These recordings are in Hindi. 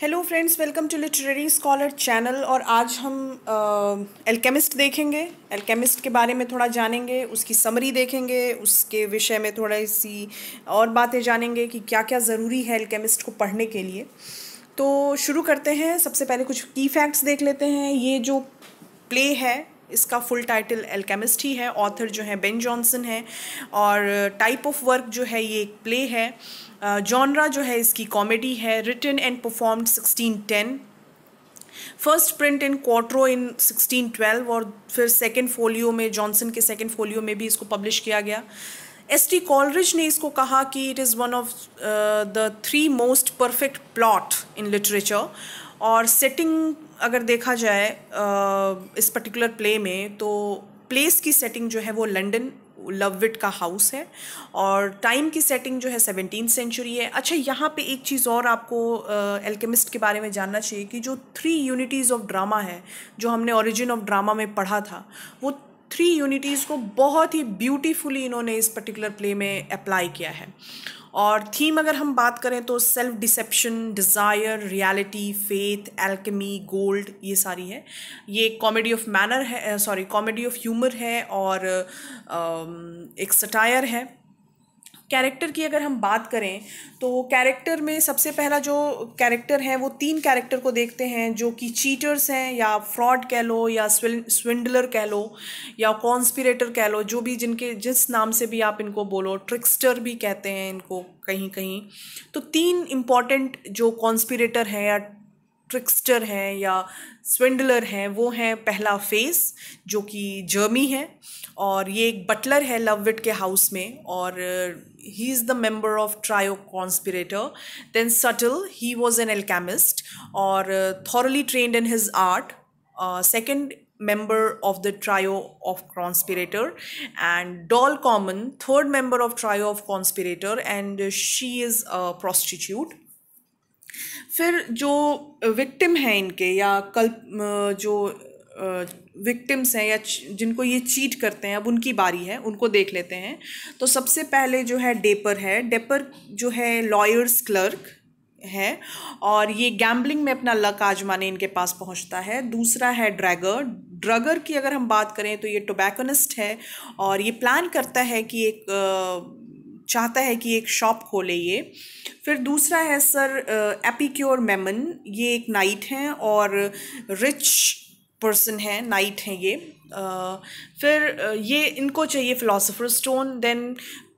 Hello friends welcome to literary scholar channel और आज हम एल्केमिस्ट देखेंगे। एल्केमिस्ट के बारे में थोड़ा जानेंगे, उसकी समरी देखेंगे, उसके विषय में थोड़ी सी और बातें जानेंगे कि क्या क्या ज़रूरी है एल्केमिस्ट को पढ़ने के लिए। तो शुरू करते हैं, सबसे पहले कुछ की फैक्ट्स देख लेते हैं। ये जो प्ले है इसका फुल टाइटल एल्केमिस्ट ही है ऑथर जो है बेन जॉनसन है और टाइप ऑफ़ वर्क जो है ये एक प्ले है। जॉनरा जो है इसकी कॉमेडी है written and performed 1610 first print in quarto in 1612 और फिर सेकेंड फोलियो में जॉनसन के सेकेंड फोलियो में भी इसको पब्लिश किया गया। एस टी कॉलरिज ने इसको कहा कि it is one of the three most perfect plot in literature और सेटिंग अगर देखा जाए इस पर्टिकुलर प्ले में तो प्लेस की सेटिंग जो है वो लंदन लवविट का हाउस है और टाइम की सेटिंग जो है सेवनटीन सेंचुरी है। अच्छा यहाँ पे एक चीज़ और आपको एल्केमिस्ट के बारे में जानना चाहिए कि जो थ्री यूनिटीज़ ऑफ़ ड्रामा है, जो हमने ओरिजिन ऑफ़ ड्रामा में पढ़ा था, वो थ्री यूनिटीज़ को बहुत ही ब्यूटीफुली इन्होंने इस पर्टिकुलर प्ले में अप्लाई किया है। और थीम अगर हम बात करें तो self deception desire reality faith alchemy gold ये सारी है। ये कॉमेडी ऑफ़ मैनर है सॉरी कॉमेडी ऑफ़ ह्यूमर है और एक सटायर है। कैरेक्टर की अगर हम बात करें तो कैरेक्टर में सबसे पहला जो कैरेक्टर है, वो तीन कैरेक्टर को देखते हैं, जो कि चीटर्स हैं, या फ्रॉड कह लो, या स्विंडलर कह लो, या कॉन्स्पिरेटर कह लो, जो भी जिनके, जिस नाम से भी आप इनको बोलो ट्रिक्स्टर भी कहते हैं इनको कहीं कहीं तो तीन इंपॉर्टेंट जो कॉन्स्पिरेटर हैं, या ट्रिक्स्टर हैं, या स्विंडलर हैं, वो हैं पहला फेस जो कि जर्मी है, और ये एक बटलर है लवविट के हाउस में, और he is the member of trio conspirator then subtle he was an alchemist और thoroughly trained in his art second member of the trio of conspirator and doll common third member of trio of conspirator and she is a prostitute फिर जो विक्टिम हैं इनके या कल जो विक्टिम्स हैं या जिनको ये चीट करते हैं, अब उनकी बारी है, उनको देख लेते हैं। तो सबसे पहले जो है डेपर है। डेपर जो है लॉयर्स क्लर्क है और ये गैम्बलिंग में अपना लक आजमाने इनके पास पहुँचता है। दूसरा है ड्रैगर ड्रगर की अगर हम बात करें तो ये टोबैकोनिस्ट है और ये प्लान करता है कि एक चाहता है कि एक शॉप खोले ये। फिर दूसरा है सर एपिक्योर मेमन ये एक नाइट हैं और रिच पर्सन है नाइट हैं ये। फिर ये इनको चाहिए फ़िलासफ़र स्टोन देन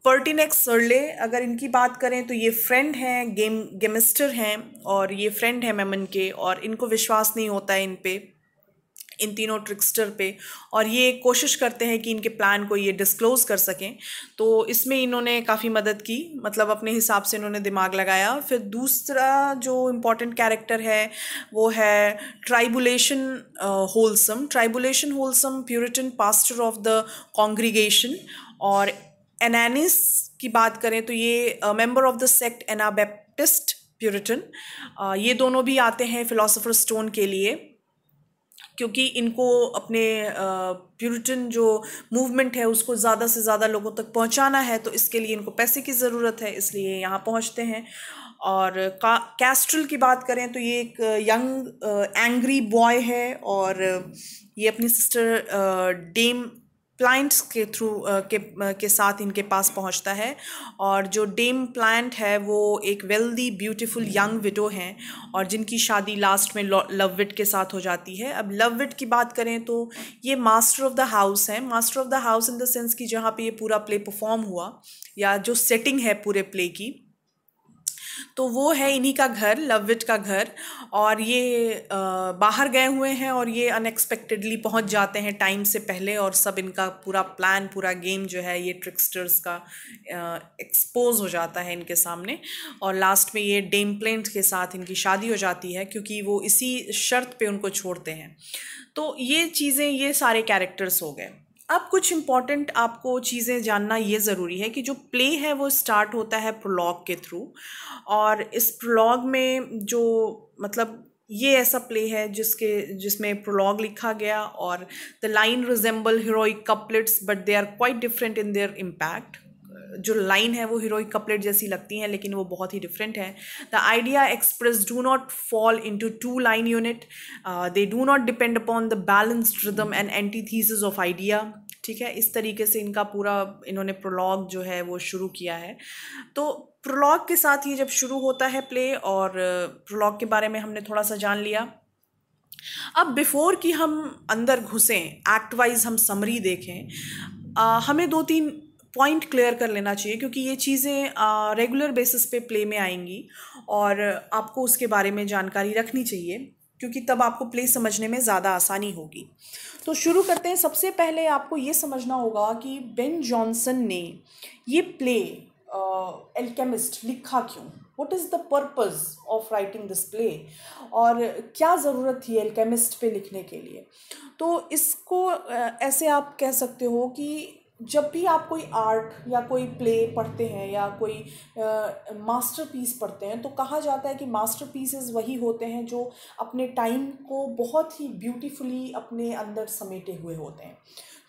पर्टिनेक्स सरले अगर इनकी बात करें तो ये फ्रेंड हैं गेम गेमिस्टर हैं, और ये फ्रेंड हैं मेमन के, और इनको विश्वास नहीं होता है इन पर इन तीनों ट्रिक्स्टर पे और ये कोशिश करते हैं कि इनके प्लान को ये डिस्क्लोज़ कर सकें। तो इसमें इन्होंने काफ़ी मदद की मतलब अपने हिसाब से इन्होंने दिमाग लगाया। फिर दूसरा जो इंपॉर्टेंट कैरेक्टर है, वो है Tribulation Wholesome Tribulation Wholesome Puritan pastor of the congregation और एनानिस की बात करें तो ये member of the sect Anabaptist Puritan ये दोनों भी आते हैं फ़िलासफ़र स्टोन के लिए। क्योंकि इनको अपने प्यूरिटन जो मूवमेंट है, उसको ज़्यादा से ज़्यादा लोगों तक पहुंचाना है तो इसके लिए इनको पैसे की ज़रूरत है, इसलिए यहाँ पहुँचते हैं। और का कैस्ट्रल की बात करें तो ये एक यंग एंग्री बॉय है, और ये अपनी सिस्टर डेम प्लांट्स के थ्रू के के साथ इनके पास पहुँचता है और जो डेम प्लांट है वो एक वेल्दी ब्यूटीफुल यंग विडो हैं और जिनकी शादी लास्ट में लवविट के साथ हो जाती है। अब लवविट की बात करें तो ये मास्टर ऑफ़ द हाउस है। Master of the house in the sense कि जहाँ पे ये पूरा प्ले परफॉर्म हुआ या जो सेटिंग है पूरे प्ले की तो वो है इन्हीं का घर लविट का घर। और ये आ, बाहर गए हुए हैं और ये अनएक्सपेक्टेडली पहुँच जाते हैं टाइम से पहले और सब इनका पूरा प्लान पूरा गेम जो है ये ट्रिक्स्टर्स का एक्सपोज हो जाता है इनके सामने। और लास्ट में ये डेम प्लेंट के साथ इनकी शादी हो जाती है क्योंकि वो इसी शर्त पे उनको छोड़ते हैं। तो ये चीज़ें ये सारे कैरेक्टर्स हो गए। अब कुछ इंपॉर्टेंट आपको चीज़ें जानना ये ज़रूरी है कि जो प्ले है वो स्टार्ट होता है प्रोलॉग के थ्रू और इस प्रोलॉग में जो मतलब ये ऐसा प्ले है जिसके, जिसमें प्रोलॉग लिखा गया और the line resemble heroic couplets but they are quite different in their impact जो लाइन है वो हीरोइक कपलेट जैसी लगती हैं लेकिन वो बहुत ही डिफरेंट है। The idea express do not fall into two line unit they do not depend upon the balanced rhythm and antithesis of idea ठीक है? इस तरीके से इनका पूरा इन्होंने प्रोलॉग जो है वो शुरू किया है। तो प्रोलॉग के साथ ये जब शुरू होता है प्ले और प्रोलॉग के बारे में हमने थोड़ा सा जान लिया। अब बिफोर कि हम अंदर घुसें एक्ट वाइज हम समरी देखें आ, हमें दो तीन पॉइंट क्लियर कर लेना चाहिए क्योंकि ये चीज़ें रेगुलर बेसिस पे प्ले में आएँगी और आपको उसके बारे में जानकारी रखनी चाहिए क्योंकि तब आपको प्ले समझने में ज़्यादा आसानी होगी। तो शुरू करते हैं। सबसे पहले आपको ये समझना होगा कि बेन जॉनसन ने ये प्ले एल्केमिस्ट लिखा क्यों? What is the purpose of writing this play और क्या ज़रूरत थी एल्केमिस्ट पे लिखने के लिए? तो इसको ऐसे आप कह सकते हो कि जब भी आप कोई आर्ट या कोई प्ले पढ़ते हैं या कोई मास्टर पीस पढ़ते हैं तो कहा जाता है कि मास्टर पीसेस वही होते हैं जो अपने टाइम को बहुत ही ब्यूटीफुली अपने अंदर समेटे हुए होते हैं।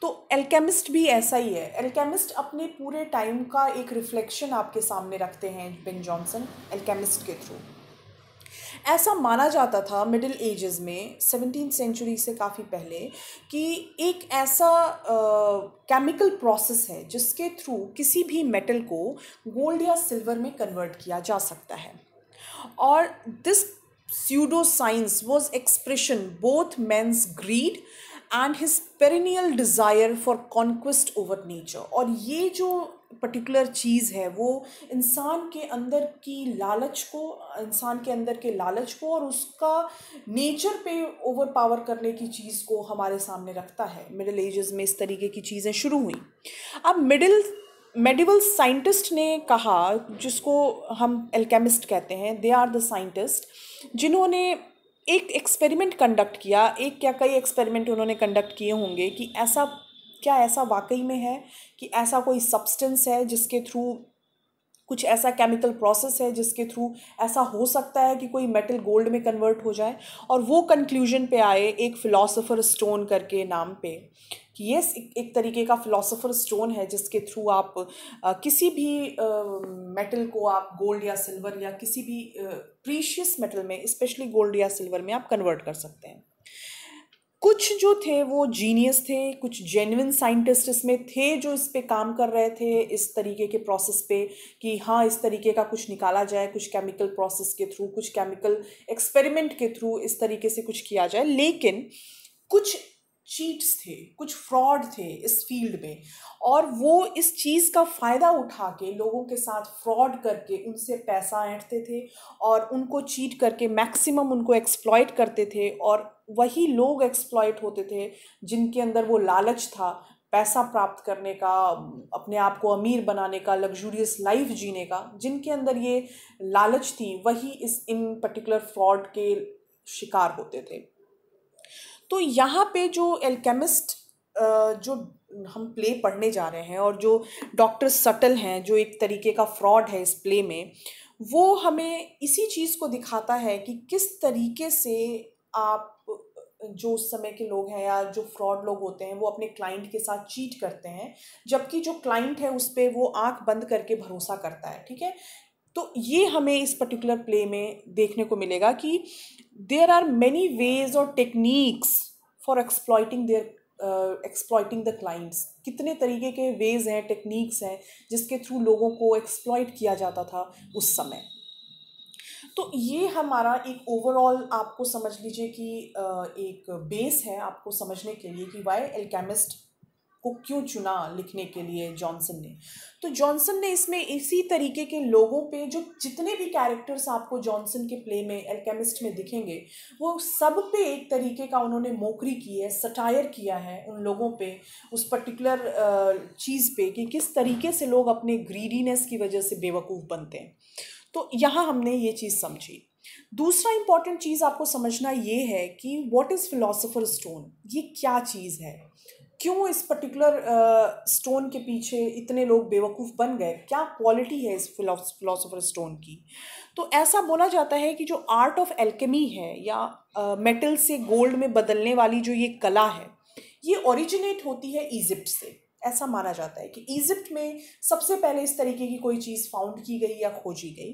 तो एल्केमिस्ट भी ऐसा ही है। एल्केमिस्ट अपने पूरे टाइम का एक रिफ्लेक्शन आपके सामने रखते हैं बेन जॉनसन एल्केमिस्ट के थ्रू ऐसा माना जाता था मिडिल एजेस में सेवनटीन सेंचुरी से काफ़ी पहले, कि एक ऐसा केमिकल प्रोसेस है, जिसके थ्रू किसी भी मेटल को गोल्ड या सिल्वर में कन्वर्ट किया जा सकता है। और this pseudo science was expression both men's greed and his perennial desire for conquest over nature और ये जो पर्टिकुलर चीज़ है, वो इंसान के अंदर की लालच को, इंसान के अंदर के लालच को और उसका नेचर पे ओवर पावर करने की चीज़ को हमारे सामने रखता है। मिडिल एजेस में इस तरीके की चीज़ें शुरू हुई। अब मिडिल मेडिवल साइंटिस्ट ने कहा, जिसको हम एल्केमिस्ट कहते हैं दे आर द साइंटिस्ट जिन्होंने एक एक्सपेरिमेंट कंडक्ट किया, एक क्या कई एक्सपेरिमेंट उन्होंने कंडक्ट किए होंगे कि ऐसा क्या ऐसा वाकई में है कि ऐसा कोई सब्सटेंस है जिसके थ्रू कुछ ऐसा केमिकल प्रोसेस है जिसके थ्रू ऐसा हो सकता है कि कोई मेटल गोल्ड में कन्वर्ट हो जाए? और वो कंक्लूजन पे आए एक फ़िलासफ़र स्टोन करके नाम पे कि ये एक तरीके का फ़िलासफ़र स्टोन है जिसके थ्रू आप आ, किसी भी मेटल को आप गोल्ड या सिल्वर या किसी भी प्रीशियस मेटल में स्पेशली गोल्ड या सिल्वर में आप कन्वर्ट कर सकते हैं। कुछ जो थे वो जीनियस थे, कुछ जेन्यन साइंटिस्ट इसमें थे जो इस पर काम कर रहे थे, इस तरीके के प्रोसेस पे कि हाँ इस तरीके का कुछ निकाला जाए, कुछ केमिकल प्रोसेस के थ्रू कुछ केमिकल एक्सपेरिमेंट के थ्रू इस तरीके से कुछ किया जाए। लेकिन कुछ चीट्स थे, कुछ फ्रॉड थे इस फ़ील्ड में। और वो इस चीज़ का फ़ायदा उठा के लोगों के साथ फ्रॉड करके उनसे पैसा ऐंठते थे और उनको चीट करके मैक्सिमम उनको एक्सप्लॉयट करते थे और वही लोग एक्सप्लॉयट होते थे जिनके अंदर वो लालच था पैसा प्राप्त करने का, अपने आप को अमीर बनाने का लग्जूरियस लाइफ जीने का, जिनके अंदर ये लालच थी, वही इस इन पर्टिकुलर फ्रॉड के शिकार होते थे। तो यहाँ पे जो एल्केमिस्ट जो हम प्ले पढ़ने जा रहे हैं और जो डॉक्टर सटल हैं, जो एक तरीके का फ्रॉड है इस प्ले में, वो हमें इसी चीज़ को दिखाता है कि किस तरीके से आप, जो उस समय के लोग हैं या जो फ्रॉड लोग होते हैं, वो अपने क्लाइंट के साथ चीट करते हैं, जबकि जो क्लाइंट है उस पर वो आँख बंद करके भरोसा करता है, ठीक है? तो ये हमें इस पर्टिकुलर प्ले में देखने को मिलेगा कि देर आर मैनी वेज और techniques for exploiting their exploiting the clients कितने तरीके के वेज हैं टेक्निक्स हैं, जिसके थ्रू लोगों को एक्सप्लॉइट किया जाता था उस समय। तो ये हमारा एक ओवरऑल आपको समझ लीजिए कि एक बेस है आपको समझने के लिए कि वाई एल्केमिस्ट को क्यों चुना लिखने के लिए जॉनसन ने? तो जॉनसन ने इसमें इसी तरीके के लोगों पे जो जितने भी कैरेक्टर्स आपको जॉनसन के प्ले में एल्केमिस्ट में दिखेंगे, वो सब पे एक तरीके का उन्होंने मोकरी की है सटायर किया है उन लोगों पे, उस पर्टिकुलर चीज़ पे कि किस तरीके से लोग अपने ग्रीडीनेस की वजह से बेवकूफ़ बनते हैं। तो यहाँ हमने ये चीज़ समझी। दूसरा इंपॉर्टेंट चीज़ आपको समझना ये है कि वॉट इज़ फिलोसोफर स्टोन ये क्या चीज़ है? क्यों इस पर्टिकुलर स्टोन uh, के पीछे इतने लोग बेवकूफ़ बन गए? क्या क्वालिटी है इस फिलोसोफर स्टोन की? तो ऐसा बोला जाता है कि जो आर्ट ऑफ़ एल्केमी है या मेटल uh, से गोल्ड में बदलने वाली जो ये कला है ये ओरिजिनेट होती है इजिप्ट से। ऐसा माना जाता है कि इजिप्ट में सबसे पहले इस तरीके की कोई चीज़ फाउंड की गई या खोजी गई।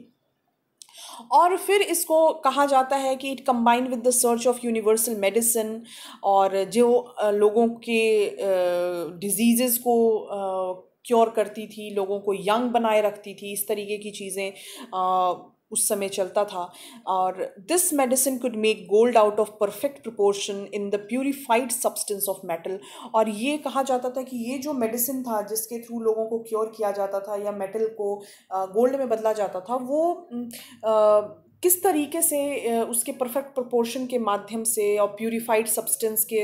और फिर इसको कहा जाता है कि it combined with the search of universal medicine और जो लोगों के डिज़ीज़ को क्योर करती थी, लोगों को यंग बनाए रखती थी, इस तरीके की चीज़ें उस समय चलता था। और this medicine could make gold out of perfect proportion in the purified substance of metal और ये कहा जाता था कि ये जो मेडिसिन था जिसके थ्रू लोगों को क्योर किया जाता था या मेटल को गोल्ड में बदला जाता था वो आ, किस तरीके से उसके परफेक्ट प्रोपोर्शन के माध्यम से और प्यूरिफाइड सब्सटेंस के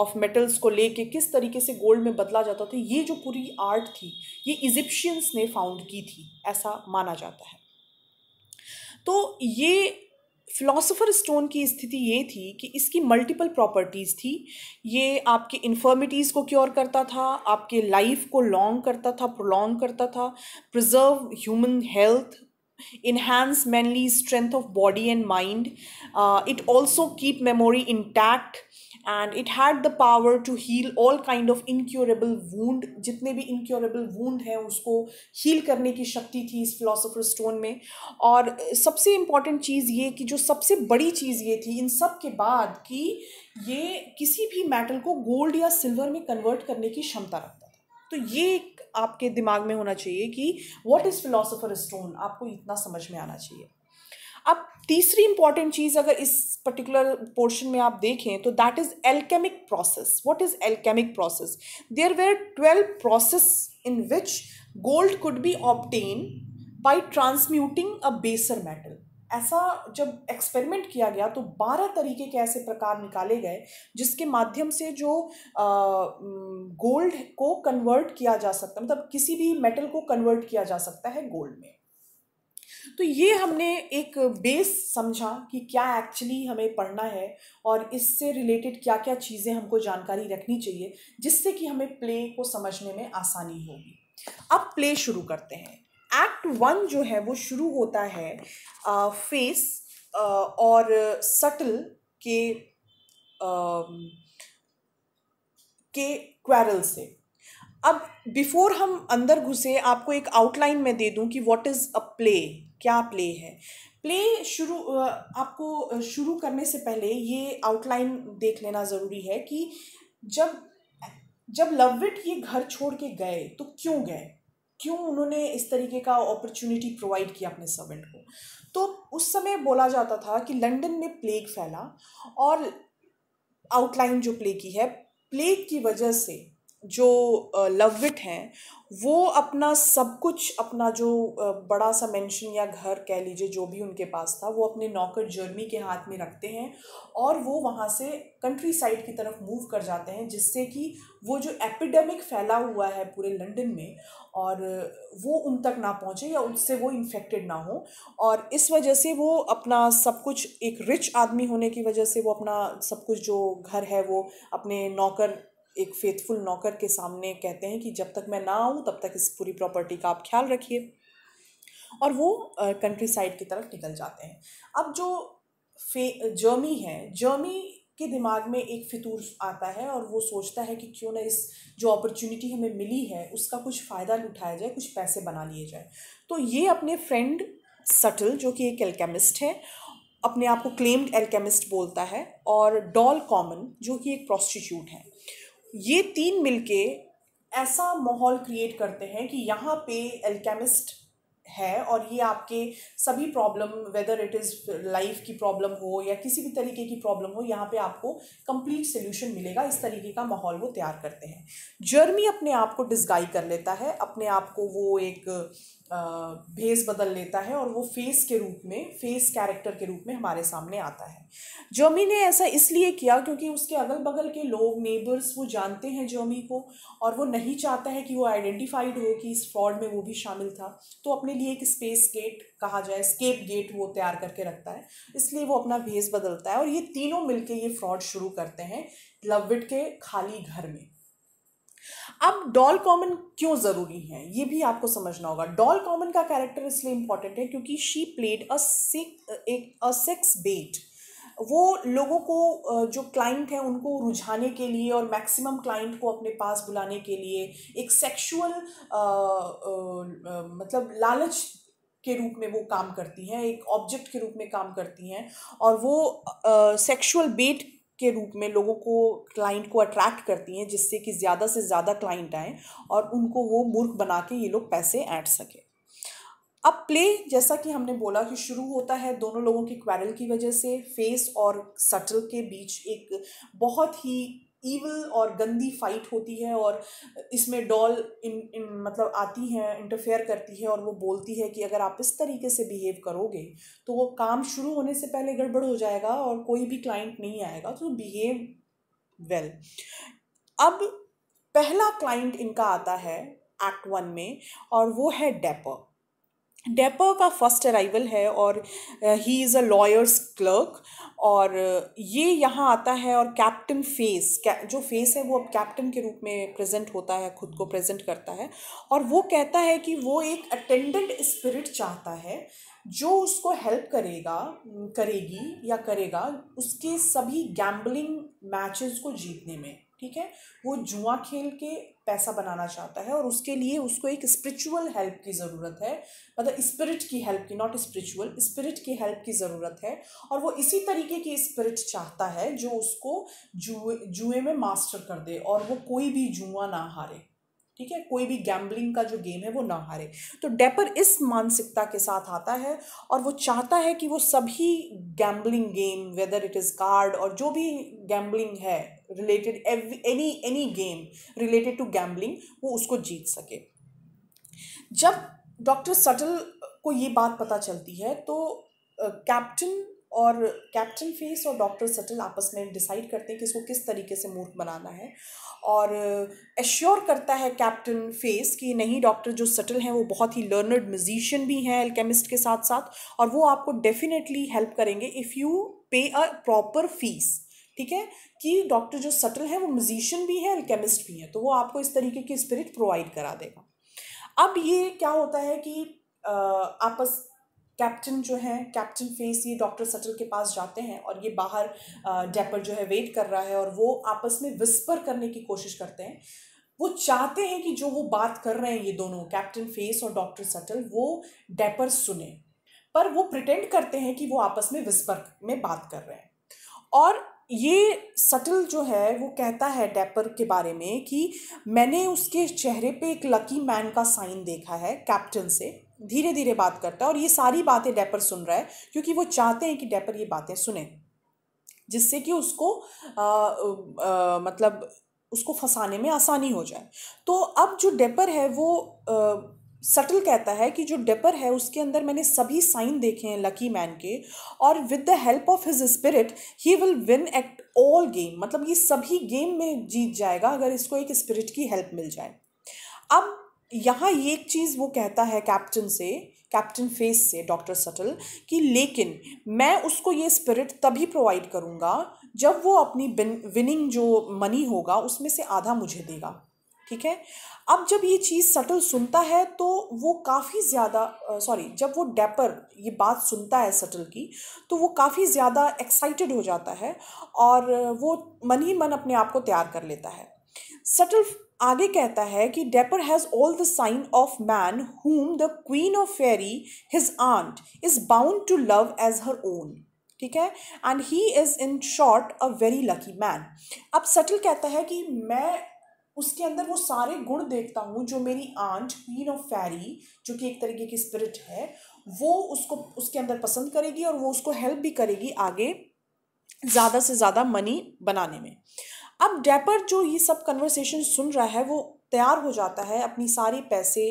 ऑफ़ मेटल्स को लेके किस तरीके से गोल्ड में बदला जाता था ये जो पूरी आर्ट थी ये इजिप्शियंस ने फाउंड की थी ऐसा माना जाता है। तो ये फिलोसोफर स्टोन की स्थिति ये थी कि इसकी मल्टीपल प्रॉपर्टीज़ थी। ये आपके इन्फर्मिटीज़ को क्योर करता था, आपके लाइफ को लॉन्ग करता था प्रोलॉन्ग करता था preserve human health enhance manly strength of body and mind it also keep memory intact and it had the power to heal all kind of incurable wound जितने भी इनक्योरेबल वूंड हैं, उसको हील करने की शक्ति थी इस फिलोसोफर स्टोन में। और सबसे इंपॉर्टेंट चीज़ ये कि जो सबसे बड़ी चीज़ ये थी इन सब के बाद कि ये किसी भी मेटल को गोल्ड या सिल्वर में कन्वर्ट करने की क्षमता रखता था। तो ये आपके दिमाग में होना चाहिए कि व्हाट इज़ फिलोसोफर स्टोन आपको इतना समझ में आना चाहिए। अब तीसरी इंपॉर्टेंट चीज़ अगर इस पर्टिकुलर पोर्शन में आप देखें तो that is alchemic process what is alchemic process there were twelve process in which gold could be obtained by transmuting a baser metal ऐसा जब एक्सपेरिमेंट किया गया तो बारह तरीके के ऐसे प्रकार निकाले गए, जिसके माध्यम से जो गोल्ड को कन्वर्ट किया जा सकता मतलब किसी भी मेटल को कन्वर्ट किया जा सकता है गोल्ड में। तो ये हमने एक बेस समझा कि क्या एक्चुअली हमें पढ़ना है और इससे रिलेटेड क्या क्या चीज़ें हमको जानकारी रखनी चाहिए जिससे कि हमें प्ले को समझने में आसानी होगी। अब प्ले शुरू करते हैं। एक्ट वन जो है वो शुरू होता है आ, फेस आ, और सटल के आ, के क्वेरल से। अब बिफोर हम अंदर घुसे, आपको एक आउटलाइन में दे दूँ कि व्हाट इज़ अ प्ले क्या प्ले है। प्ले शुरू आपको शुरू करने से पहले ये आउटलाइन देख लेना ज़रूरी है कि जब जब लवविट ये घर छोड़ के गए तो क्यों गए? क्यों उन्होंने इस तरीके का अपॉर्चुनिटी प्रोवाइड किया अपने सर्वेंट को? तो उस समय बोला जाता था कि लंदन में प्लेग फैला और आउटलाइन जो प्ले की है प्लेग की वजह से जो लवविट हैं, वो अपना सब कुछ, अपना जो बड़ा सा मेंशन या घर कह लीजिए जो भी उनके पास था, वो अपने नौकर जर्मी के हाथ में रखते हैं और वो वहाँ से कंट्री साइड की तरफ़ मूव कर जाते हैं, जिससे कि वो जो एपिडेमिक फैला हुआ है पूरे लंदन में और वो उन तक ना पहुँचे या उससे वो इन्फेक्टेड ना हो और इस वजह से वो अपना सब कुछ, एक रिच आदमी होने की वजह से वो अपना सब कुछ जो घर है, वो अपने नौकर एक फेथफुल नौकर के सामने कहते हैं कि जब तक मैं ना आऊँ, तब तक इस पूरी प्रॉपर्टी का आप ख्याल रखिए। और वो कंट्री साइड की तरफ़ निकल जाते हैं। अब जो फे जर्मी है जर्मी के दिमाग में एक फितूर आता है और वो सोचता है कि क्यों ना इस जो अपॉर्चुनिटी हमें मिली है, उसका कुछ फ़ायदा उठाया जाए, कुछ पैसे बना लिए जाए। तो ये अपने फ्रेंड सटल जो कि एक एल्केमिस्ट है, अपने आप को क्लेम्ड एल्केमिस्ट बोलता है और डॉल कॉमन जो कि एक प्रोस्टिट्यूट है। ये तीन मिलके ऐसा माहौल क्रिएट करते हैं कि यहाँ पे एल्केमिस्ट है और ये आपके सभी problem whether it is life की प्रॉब्लम हो या किसी भी तरीके की प्रॉब्लम हो, यहाँ पे आपको कंप्लीट सोल्यूशन मिलेगा। इस तरीके का माहौल वो तैयार करते हैं। जर्मी अपने आप को डिस्गाई कर लेता है। अपने आप को वो एक भेस बदल लेता है और वो फेस के रूप में फेस कैरेक्टर के रूप में हमारे सामने आता है। जर्मी ने ऐसा इसलिए किया क्योंकि उसके अगल बगल के लोग नेबर्स वो जानते हैं जर्मी को और वो नहीं चाहता है कि वो आइडेंटिफाइड हो कि इस फ्रॉड में वो भी शामिल था। तो अपने लिए एक स्पेस गेट कहा जाए स्केप गेट वो तैयार करके रखता है। इसलिए वो अपना भेस बदलता है और ये तीनों मिलके ये फ्रॉड शुरू करते हैं लवविट के खाली घर में। अब डॉल कॉमन क्यों ज़रूरी है? ये भी आपको समझना होगा। डॉल कॉमन का कैरेक्टर इसलिए इंपॉर्टेंट है क्योंकि शी प्लेड अ एक अ सेक्स बेट वो लोगों को जो क्लाइंट है, उनको रुझाने के लिए और मैक्सिमम क्लाइंट को अपने पास बुलाने के लिए एक सेक्सुअल मतलब लालच के रूप में वो काम करती हैं, एक ऑब्जेक्ट के रूप में काम करती हैं और वो सेक्सुअल बेट के रूप में लोगों को क्लाइंट को अट्रैक्ट करती हैं, जिससे कि ज़्यादा से ज़्यादा क्लाइंट आएँ और उनको वो मूर्ख बना के ये लोग पैसे ऐंठ सकें। अब प्ले जैसा कि हमने बोला कि शुरू होता है दोनों लोगों की क्वारल की वजह से फेस और सटल के बीच एक बहुत ही ईवल और गंदी फाइट होती है और इसमें डॉल इन इन मतलब आती हैं इंटरफेयर करती है और वो बोलती है कि अगर आप इस तरीके से बिहेव करोगे तो वो काम शुरू होने से पहले गड़बड़ हो जाएगा और कोई भी क्लाइंट नहीं आएगा तो बिहेव वेल अब पहला क्लाइंट इनका आता है एक्ट वन में और वो है डेपर डेपर का फ़र्स्ट अराइवल है और he is a lawyer's clerk और ये यहाँ आता है और कैप्टन फेस जो फेस है वो अब कैप्टन के रूप में प्रेजेंट होता है, खुद को प्रेजेंट करता है और वो कहता है कि वो एक अटेंडेंट स्पिरिट चाहता है जो उसको हेल्प करेगा, करेगी या करेगा उसके सभी गैम्बलिंग मैचेस को जीतने में। ठीक है? वो जुआ खेल के पैसा बनाना चाहता है और उसके लिए उसको एक स्पिरिचुअल हेल्प की ज़रूरत है। मतलब स्पिरिट की हेल्प की नॉट स्पिरिचुअल स्पिरिट की हेल्प की ज़रूरत है। और वो इसी तरीके की स्पिरिट चाहता है जो उसको जुए जुए में मास्टर कर दे और वो कोई भी जुआ ना हारे। ठीक है? कोई भी गैम्बलिंग का जो गेम है वो ना हारे। तो डेपर इस मानसिकता के साथ आता है और वो चाहता है कि वो सभी gambling game whether it is card और जो भी गैम्बलिंग है related any any game related to gambling वो उसको जीत सके। जब डॉक्टर सटल को ये बात पता चलती है तो कैप्टन uh, और कैप्टन फेस और डॉक्टर सटल आपस में डिसाइड करते हैं कि इसको किस तरीके से मूर्ख बनाना है। और एश्योर करता है कैप्टन फेस कि नहीं डॉक्टर जो सटल हैं वो बहुत ही लर्नड म्यूजिशियन भी हैं एल्केमिस्ट के साथ साथ और वो आपको डेफिनेटली हेल्प करेंगे if you pay a proper fees ठीक है, कि डॉक्टर जो सटल है, वो म्यूजिशियन भी है केमिस्ट भी है तो वो आपको इस तरीके की स्पिरिट प्रोवाइड करा देगा। अब ये क्या होता है कि आपस कैप्टन जो है कैप्टन फेस ये डॉक्टर सटल के पास जाते हैं और ये बाहर डेपर जो है वेट कर रहा है और वो आपस में विस्पर करने की कोशिश करते हैं। वो चाहते हैं कि जो वो बात कर रहे हैं ये दोनों कैप्टन फेस और डॉक्टर सटल वो डेपर सुने। पर वो प्रिटेंड करते हैं कि वो आपस में विस्पर में बात कर रहे हैं। और ये सटल जो है वो कहता है डेपर के बारे में कि मैंने उसके चेहरे पे एक लकी मैन का साइन देखा है कैप्टन से। धीरे धीरे बात करता है और ये सारी बातें डेपर सुन रहा है क्योंकि वो चाहते हैं कि डेपर ये बातें सुने। जिससे कि उसको आ, आ, मतलब उसको फंसाने में आसानी हो जाए। तो अब जो डेपर है वो आ, सटल कहता है कि जो डेपर है, उसके अंदर मैंने सभी साइन देखे हैं लकी मैन के, और with the help of his spirit he will win at all game मतलब ये सभी गेम में जीत जाएगा अगर इसको एक स्पिरिट की हेल्प मिल जाए। अब यहाँ ये एक चीज़ वो कहता है कैप्टन से कैप्टन फेस से डॉक्टर सटल, कि लेकिन मैं उसको ये स्पिरिट तभी प्रोवाइड करूँगा जब वो अपनी विनिंग जो मनी होगा, उसमें से आधा मुझे देगा। ठीक है? अब जब ये चीज़ सटल सुनता है तो वो काफ़ी ज़्यादा सॉरी जब वो डेपर ये बात सुनता है सटल की तो वो काफ़ी ज़्यादा एक्साइटेड हो जाता है और वो मन ही मन अपने आप को तैयार कर लेता है। सटल आगे कहता है कि Dapper has all the sign of man whom the queen of fairy his aunt is bound to love as her own ठीक है? And he is in short a very lucky man अब सटल कहता है कि मैं उसके अंदर वो सारे गुण देखता हूँ, जो मेरी आंट क्वीन ऑफ़ फैरी जो कि एक तरीके की स्पिरिट है, वो उसको, उसके अंदर पसंद करेगी और वो उसको हेल्प भी करेगी आगे ज़्यादा से ज़्यादा मनी बनाने में। अब डैपर जो ये सब कन्वर्सेशन सुन रहा है, वो तैयार हो जाता है अपनी सारी पैसे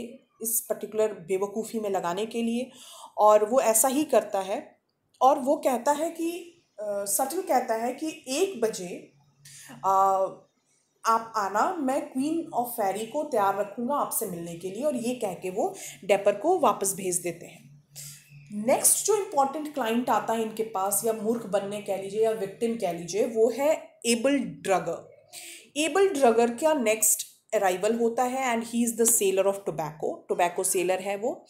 इस पर्टिकुलर बेवकूफ़ी में लगाने के लिए और वो ऐसा ही करता है और वो कहता है कि सटल कहता है कि एक बजे आप आना, मैं क्वीन ऑफ़ फेरी को तैयार रखूँगा आपसे मिलने के लिए और ये कह के वो डेपर को वापस भेज देते हैं। नेक्स्ट जो इम्पोर्टेंट क्लाइंट आता है इनके पास या मूर्ख बनने कह लीजिए या विक्टिम कह लीजिए, वो है एबल ड्रगर एबल ड्रगर का नेक्स्ट अराइवल होता है and he is the seller of tobacco tobacco seller है वो।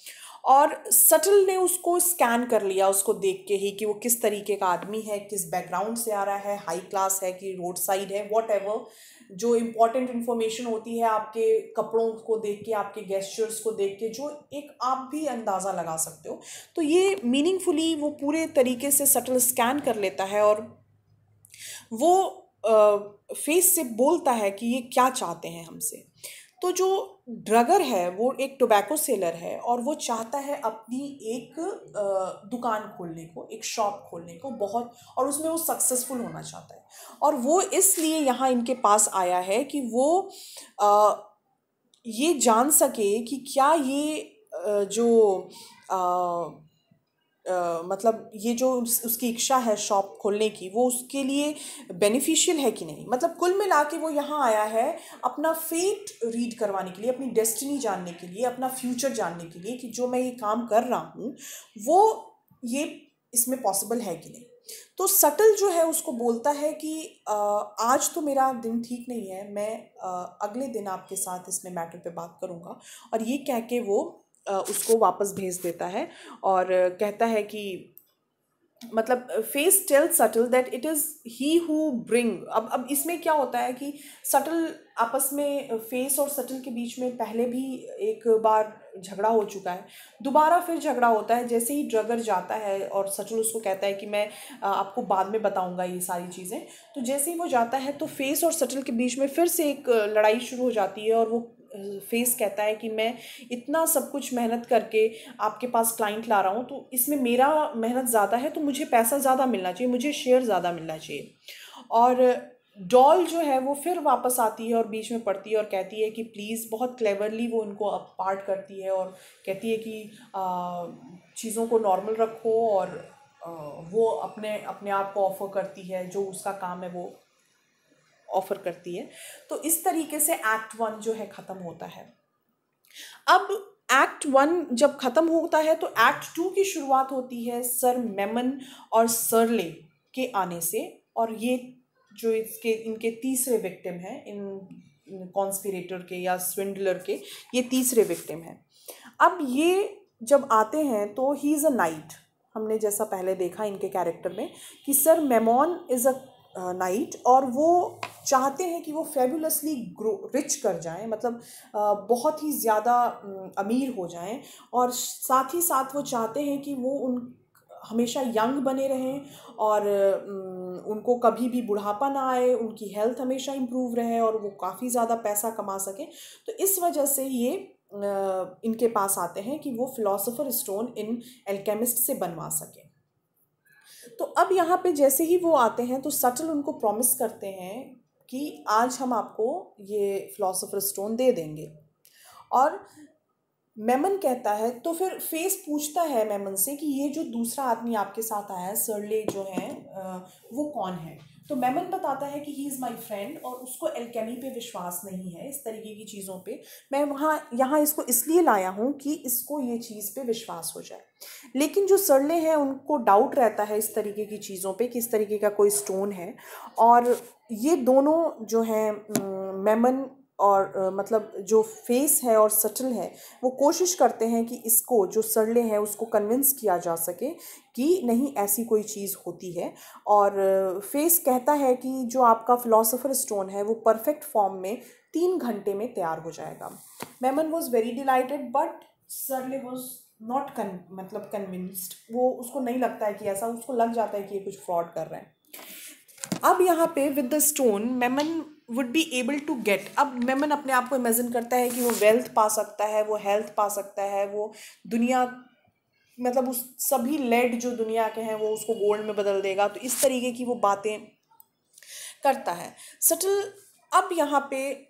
और सटल ने उसको स्कैन कर लिया, उसको देख के ही कि वो किस तरीके का आदमी है, किस बैकग्राउंड से आ रहा है हाई क्लास है कि रोड साइड है वॉट एवर जो इंपॉर्टेंट इन्फॉर्मेशन होती है आपके कपड़ों को देख के, आपके गेस्चर्स को देख के, जो एक आप भी अंदाज़ा लगा सकते हो। तो ये मीनिंगफुली वो पूरे तरीके से सटल स्कैन कर लेता है और वो फेस से बोलता है कि ये क्या चाहते हैं हमसे। तो जो ड्रगर है, वो एक टोबैको सेलर है और वो चाहता है अपनी एक दुकान खोलने को, एक शॉप खोलने को बहुत और उसमें वो सक्सेसफुल होना चाहता है। और वो इसलिए यहाँ इनके पास आया है कि वो ये जान सके कि क्या ये जो आ, मतलब ये जो उसकी इच्छा है शॉप खोलने की वो उसके लिए बेनिफिशियल है कि नहीं? मतलब कुल मिला के वो यहाँ आया है अपना फेट रीड करवाने के लिए अपनी डेस्टिनी जानने के लिए अपना फ्यूचर जानने के लिए कि जो मैं ये काम कर रहा हूँ वो ये इसमें पॉसिबल है कि नहीं? तो सटल जो है उसको बोलता है कि आज तो मेरा दिन ठीक नहीं है मैं अगले दिन आपके साथ इसमें मैटर पे बात करूँगा। और ये कह के वो उसको वापस भेज देता है और कहता है कि मतलब Face tell Subtle that it is he who bring. अब अब इसमें क्या होता है कि सटल आपस में, फेस और सटल के बीच में पहले भी एक बार झगड़ा हो चुका है। दोबारा फिर झगड़ा होता है, जैसे ही ड्रगर जाता है और सटल उसको कहता है कि मैं आपको बाद में बताऊँगा ये सारी चीज़ें तो जैसे ही वो जाता है तो फेस और सटल के बीच में फिर से एक लड़ाई शुरू हो जाती है और वो फेस कहता है कि मैं इतना सब कुछ मेहनत करके आपके पास क्लाइंट ला रहा हूँ तो इसमें मेरा मेहनत ज़्यादा है तो मुझे पैसा ज़्यादा मिलना चाहिए मुझे शेयर ज़्यादा मिलना चाहिए। और डॉल जो है वो फिर वापस आती है और बीच में पड़ती है और कहती है कि प्लीज़ बहुत क्लेवरली वो उनको अपार्ट करती है और कहती है कि चीज़ों को नॉर्मल रखो और आ, वो अपने अपने आप को ऑफ़र करती है जो उसका काम है वो ऑफ़र करती है। तो इस तरीके से एक्ट वन जो है ख़त्म होता है। अब एक्ट वन जब ख़त्म होता है तो एक्ट टू की शुरुआत होती है सर मेमन और सरले के आने से। और ये जो इसके, इनके तीसरे विक्टिम हैं, इन कॉन्स्पिरेटर के या स्विंडलर के, ये तीसरे विक्टिम हैं। अब ये जब आते हैं तो ही इज़ अ नाइट हमने जैसा पहले देखा इनके कैरेक्टर में कि sir Mammon is a knight और वो चाहते हैं कि वो फेबुलसली ग्रो रिच कर जाएँ मतलब बहुत ही ज़्यादा अमीर हो जाएँ और साथ ही साथ वो चाहते हैं कि वो उन, हमेशा यंग बने रहें और उनको कभी भी बुढ़ापा ना आए, उनकी हेल्थ हमेशा इम्प्रूव रहे और वो काफ़ी ज़्यादा पैसा कमा सकें। तो इस वजह से ये इनके पास आते हैं कि वो फ़िलासफ़र स्टोन इन एल्केमिस्ट से बनवा सकें। तो अब यहाँ पे जैसे ही वो आते हैं तो सटल उनको प्रॉमिस करते हैं कि आज हम आपको ये फ़िलासफ़र स्टोन दे देंगे। और मेमन कहता है तो फिर फेस पूछता है मेमन से कि ये जो दूसरा आदमी आपके साथ आया है सरले जो है वो कौन है? तो मेमन बताता है कि ही इज़ माई फ्रेंड और उसको एल्केमी पे विश्वास नहीं है इस तरीके की चीज़ों पे। मैं वहाँ, यहाँ इसको इसलिए लाया हूँ कि इसको ये चीज़ पे विश्वास हो जाए। लेकिन जो सरले हैं, उनको डाउट रहता है इस तरीके की चीज़ों पे कि इस तरीके का कोई स्टोन है। और ये दोनों जो हैं मेमन और मतलब जो फेस है और सटल है, वो कोशिश करते हैं कि इसको, जो सरले हैं, उसको कन्विंस किया जा सके कि नहीं ऐसी कोई चीज़ होती है। और फेस कहता है कि जो आपका फ़िलासफ़र स्टोन है, वो परफेक्ट फॉर्म में तीन घंटे में तैयार हो जाएगा। Mammon was very delighted but Surly was not con मतलब कन्विंस्ड वो, उसको नहीं लगता है कि ऐसा, उसको लग जाता है कि ये कुछ फ्रॉड कर रहे हैं। अब यहाँ पे with the stone Mammon would be able to get अब मेमन अपने आप को इमेजिन करता है कि वो वेल्थ पा सकता है, वो हेल्थ पा सकता है, वो दुनिया मतलब उस सभी लेड जो दुनिया के हैं, वो उसको गोल्ड में बदल देगा। तो इस तरीके की वो बातें करता है। सटल अब यहाँ पे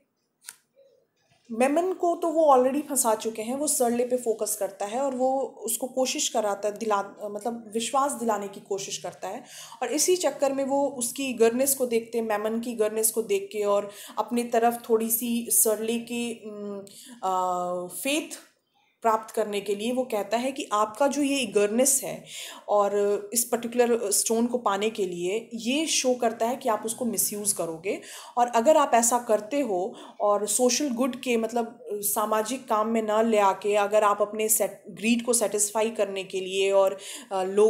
मेमन को तो वो ऑलरेडी फंसा चुके हैं, वो सरले पे फोकस करता है और वो उसको कोशिश कराता है, दिला मतलब विश्वास दिलाने की कोशिश करता है। और इसी चक्कर में वो उसकी गर्नेस को देखते मेमन की गर्नेस को देख के और अपनी तरफ़ थोड़ी सी सरले की फेथ प्राप्त करने के लिए वो कहता है कि आपका जो ये इगरनेस है और इस पर्टिकुलर स्टोन को पाने के लिए ये शो करता है कि आप उसको मिसयूज़ करोगे। और अगर आप ऐसा करते हो और सोशल गुड के मतलब सामाजिक काम में न ले आके अगर आप अपने सेट ग्रीड को सेटिस्फाई करने के लिए और लो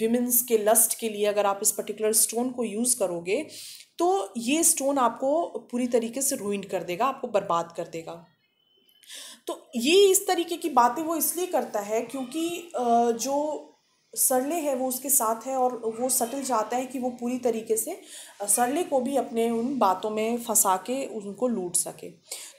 विमेंस के लस्ट के लिए अगर आप इस पर्टिकुलर स्टोन को यूज़ करोगे तो ये स्टोन आपको पूरी तरीके से रूइंड कर देगा, आपको बर्बाद कर देगा। तो ये इस तरीके की बातें वो इसलिए करता है क्योंकि जो सरले है वो उसके साथ है और वो सटल जाता है कि वो पूरी तरीके से सरले को भी अपने उन बातों में फंसा के उनको लूट सके।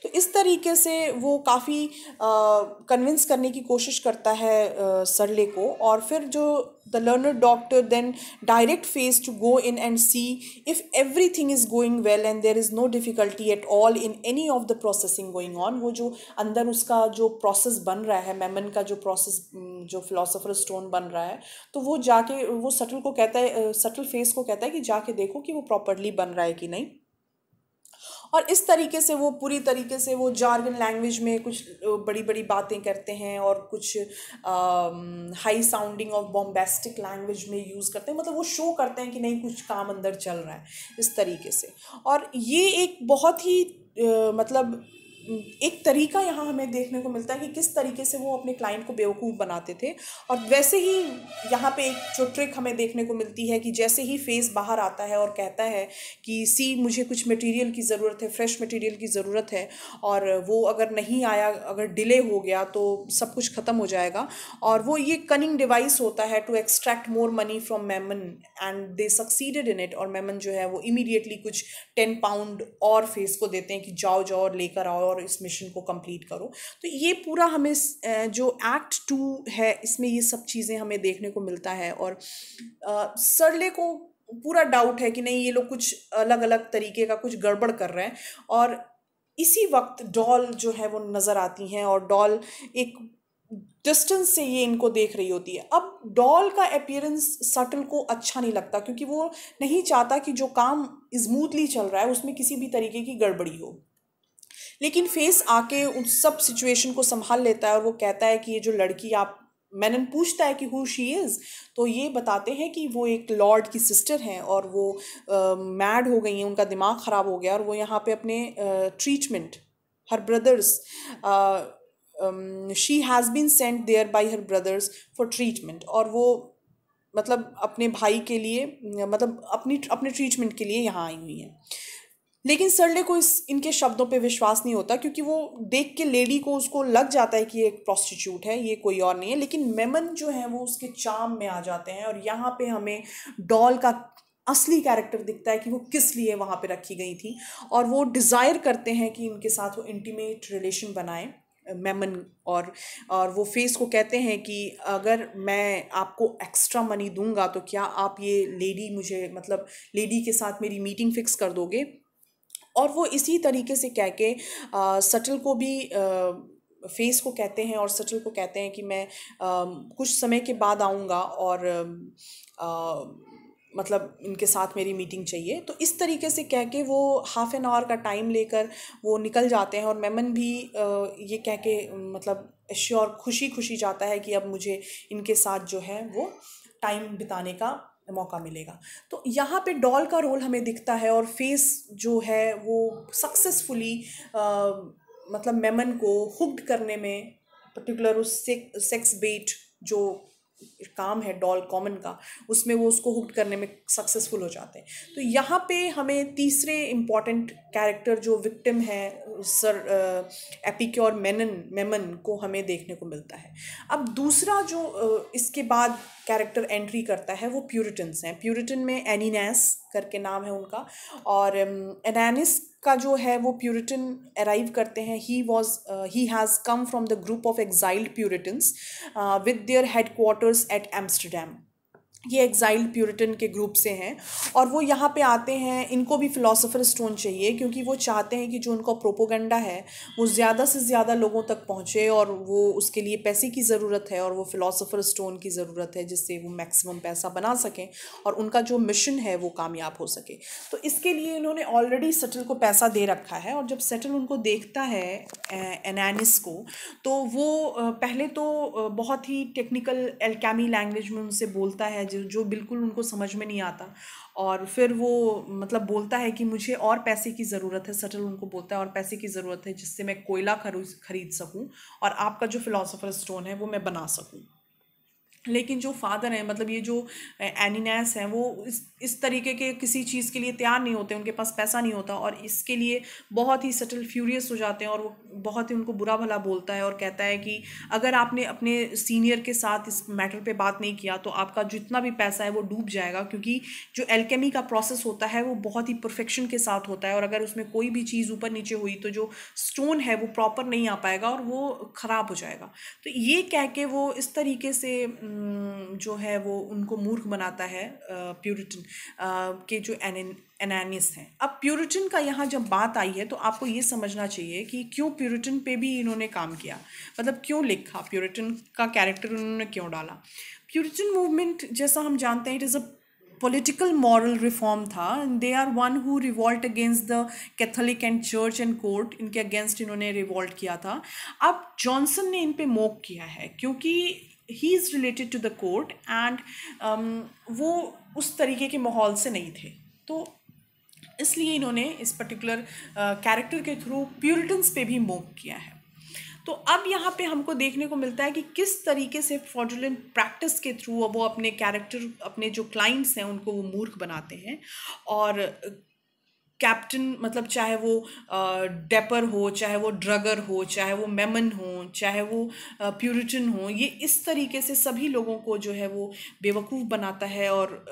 तो इस तरीके से वो काफ़ी कन्विंस करने की कोशिश करता है सरले को और फिर जो the learner doctor then direct Face to go in and see if everything is going well and there is no difficulty at all in any of the processing going on वो जो अंदर उसका जो प्रोसेस बन रहा है मेमन का जो प्रोसेस जो फिलोसफर स्टोन बन रहा है तो वो जाके, वो सटल को कहता है सटल फेस को कहता है कि जाके देखो कि वो प्रॉपरली बन रहा है कि नहीं। और इस तरीके से वो पूरी तरीके से वो जार्गन लैंग्वेज में कुछ बड़ी बड़ी बातें करते हैं और कुछ हाई साउंडिंग और बॉम्बेस्टिक लैंग्वेज में यूज़ करते हैं। मतलब वो शो करते हैं कि नहीं कुछ काम अंदर चल रहा है इस तरीके से। और ये एक बहुत ही Uh, मतलब एक तरीका यहाँ हमें देखने को मिलता है कि किस तरीके से वो अपने क्लाइंट को बेवकूफ़ बनाते थे। और वैसे ही यहाँ पे एक जो ट्रिक हमें देखने को मिलती है कि जैसे ही फेस बाहर आता है और कहता है कि, सी, मुझे कुछ मटेरियल की ज़रूरत है फ्रेश मटेरियल की ज़रूरत है। और वो अगर नहीं आया, अगर डिले हो गया तो सब कुछ ख़त्म हो जाएगा। और वो ये कनिंग डिवाइस होता है to extract more money from Mammon and they succeeded in it और मेमन जो है वो इमीडिएटली कुछ टेन पाउंड और फेस को देते हैं कि जाओ जाओ और लेकर आओ और इस मिशन को कंप्लीट करो। तो ये पूरा हमें जो एक्ट टू है, इसमें ये सब चीज़ें हमें देखने को मिलता है और सरले को पूरा डाउट है कि नहीं, ये लोग कुछ अलग अलग तरीके का कुछ गड़बड़ कर रहे हैं और इसी वक्त डॉल जो है वो नज़र आती हैं और डॉल एक डिस्टेंस से ये इनको देख रही होती है। अब डॉल का अपियरेंस सटल को अच्छा नहीं लगता क्योंकि वो नहीं चाहता कि जो काम स्मूथली चल रहा है, उसमें किसी भी तरीके की गड़बड़ी हो। लेकिन फेस आके उन सब सिचुएशन को संभाल लेता है और वो कहता है कि ये जो लड़की आप मैनन पूछता है कि हु शी इज़ तो ये बताते हैं कि वो एक लॉर्ड की सिस्टर हैं और वो मैड uh, हो गई हैं उनका दिमाग ख़राब हो गया और वो यहाँ पे अपने treatment her brothers she has been sent there by her brothers for treatment और वो मतलब अपने भाई के लिए मतलब अपनी अपने ट्रीटमेंट के लिए यहाँ आई हुई हैं। लेकिन सरले को इस इनके शब्दों पे विश्वास नहीं होता क्योंकि वो देख के लेडी को उसको लग जाता है कि ये एक प्रोस्टिट्यूट है, ये कोई और नहीं है। लेकिन मेमन जो है, वो उसके चाम में आ जाते हैं और यहाँ पे हमें डॉल का असली कैरेक्टर दिखता है कि वो किस लिए वहाँ पे रखी गई थी और वो डिज़ायर करते हैं कि इनके साथ वो इंटीमेट रिलेशन बनाए, मेमन और और वो फेस को कहते हैं कि अगर मैं आपको एक्स्ट्रा मनी दूँगा तो क्या आप ये लेडी मुझे मतलब लेडी के साथ मेरी मीटिंग फिक्स कर दोगे? और वो इसी तरीके से कह के सटल को भी फेस को कहते हैं और सटल को कहते हैं कि मैं आ, कुछ समय के बाद आऊँगा और आ, मतलब इनके साथ मेरी मीटिंग चाहिए। तो इस तरीके से कह के वो हाफ़ एन आवर का टाइम लेकर वो निकल जाते हैं और मेमन भी आ, ये कह के मतलब श्योर खुशी खुशी जाता है कि अब मुझे इनके साथ जो है वो टाइम बिताने का मौका मिलेगा। तो यहाँ पे डॉल का रोल हमें दिखता है और फेस जो है वो सक्सेसफुली मतलब मेमन को हुक्ड करने में, पर्टिकुलर उस सेक्स बेट जो काम है डॉल कॉमन का, उसमें वो उसको हुक्ड करने में सक्सेसफुल हो जाते हैं। तो यहाँ पे हमें तीसरे इंपॉर्टेंट कैरेक्टर जो विक्टिम है, सर एपिक्योर मेनन, मेमन को हमें देखने को मिलता है। अब दूसरा जो इसके बाद कैरेक्टर एंट्री करता है, वो प्यूरिटन्स हैं। प्यूरिटन में एनिनेस करके नाम है उनका और एनानिस का जो है वो प्यूरिटन अराइव करते हैं। He was he has come from the group of exiled puritans with their head quarters at Amsterdam ये एग्जाइल्ड प्यूरिटन के ग्रुप से हैं और वो यहाँ पे आते हैं, इनको भी फ़िलासफ़र स्टोन चाहिए क्योंकि वो चाहते हैं कि जो उनका प्रोपोगंडा है, वो ज़्यादा से ज़्यादा लोगों तक पहुँचे और वो उसके लिए पैसे की ज़रूरत है और वो फ़िलासफ़र स्टोन की ज़रूरत है जिससे वो मैक्सिमम पैसा बना सकें और उनका जो मिशन है वो कामयाब हो सके। तो इसके लिए इन्होंने ऑलरेडी सटल को पैसा दे रखा है और जब सटल उनको देखता है एनानिस को तो वो पहले तो बहुत ही टेक्निकल एल्कैमी लैंग्वेज में उनसे बोलता है जो जो बिल्कुल उनको समझ में नहीं आता। और फिर वो मतलब बोलता है कि मुझे और पैसे की ज़रूरत है, सटल उनको बोलता है और पैसे की ज़रूरत है जिससे मैं कोयला खरीद सकूँ और आपका जो फ़िलासफ़र स्टोन है वो मैं बना सकूँ। लेकिन जो फादर हैं मतलब ये जो एनिनेस हैं, वो इस इस तरीके के किसी चीज़ के लिए तैयार नहीं होते, उनके पास पैसा नहीं होता और इसके लिए बहुत ही सटल फ्यूरियस हो जाते हैं और वो बहुत ही उनको बुरा भला बोलता है और कहता है कि अगर आपने अपने सीनियर के साथ इस मैटर पे बात नहीं किया तो आपका जितना भी पैसा है वो डूब जाएगा क्योंकि जो एल्केमी का प्रोसेस होता है, वो बहुत ही परफेक्शन के साथ होता है और अगर उसमें कोई भी चीज़ ऊपर नीचे हुई तो जो स्टोन है वो प्रॉपर नहीं आ पाएगा और वो ख़राब हो जाएगा। तो ये कह के वो इस तरीके से जो है वो उनको मूर्ख बनाता है प्यूरिटन के जो एन एनानिस हैं। अब प्यूरिटन का यहाँ जब बात आई है तो आपको ये समझना चाहिए कि क्यों प्यूरिटन पे भी इन्होंने काम किया? मतलब क्यों लिखा? प्यूरिटन का कैरेक्टर उन्होंने क्यों डाला? प्यूरिटन मूवमेंट जैसा हम जानते हैं it is a political moral reform था। They are one who revolt against the Catholic and church and court इनके अगेंस्ट इन्होंने रिवॉल्ट किया था। अब जॉनसन ने इन पे मोक किया है, क्योंकि he is related to the court and वो उस तरीके के माहौल से नहीं थे। तो इसलिए इन्होंने इस पर्टिकुलर कैरेक्टर uh, के थ्रू प्यूरिटन्स पे भी मूव किया है। तो अब यहाँ पे हमको देखने को मिलता है कि किस तरीके से फ्रॉडुलेंट प्रैक्टिस के थ्रू वो अपने कैरेक्टर अपने जो क्लाइंट्स हैं उनको वो मूर्ख बनाते हैं। और कैप्टन मतलब चाहे वो डेपर हो, चाहे वो ड्रगर हो, चाहे वो मेमन हो, चाहे वो प्यूरिटन हो, ये इस तरीके से सभी लोगों को जो है वो बेवकूफ़ बनाता है और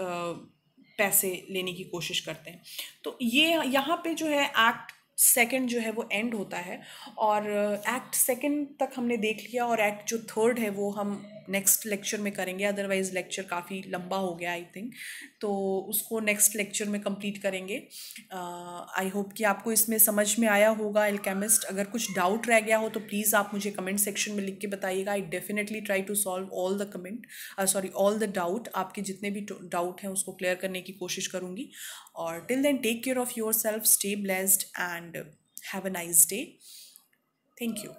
पैसे लेने की कोशिश करते हैं। तो ये यहाँ पे जो है एक्ट सेकंड जो है वो एंड होता है और एक्ट सेकंड तक हमने देख लिया और एक्ट जो थर्ड है वो हम नेक्स्ट लेक्चर में करेंगे अदरवाइज़ लेक्चर काफ़ी लंबा हो गया आई थिंक तो उसको नेक्स्ट लेक्चर में कंप्लीट करेंगे। आई uh, होप कि आपको इसमें समझ में आया होगा एल्केमिस्ट अगर कुछ डाउट रह गया हो तो प्लीज़ आप मुझे कमेंट सेक्शन में लिख के बताइएगा। I definitely try to solve all the comment sorry all the doubt आपके जितने भी डाउट हैं उसको क्लियर करने की कोशिश करूँगी। और till then take care of yourself stay blessed and have a nice day thank you